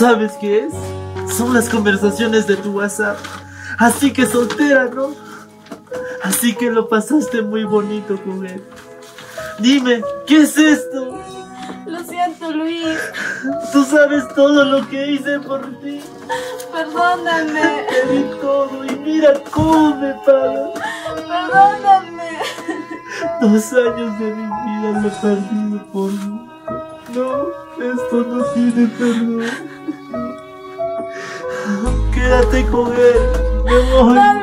¿Sabes qué es? Son las conversaciones de tu WhatsApp. Así que soltera, ¿no? Así que lo pasaste muy bonito con él. Dime, ¿qué es esto? Lo siento, Luis. Tú sabes todo lo que hice por ti. Perdóname. Te di todo y mira cómo me pagas. Perdóname. Dos años de mi vida lo he perdido por mí. No, esto no tiene perdón. Quédate con él. Me voy.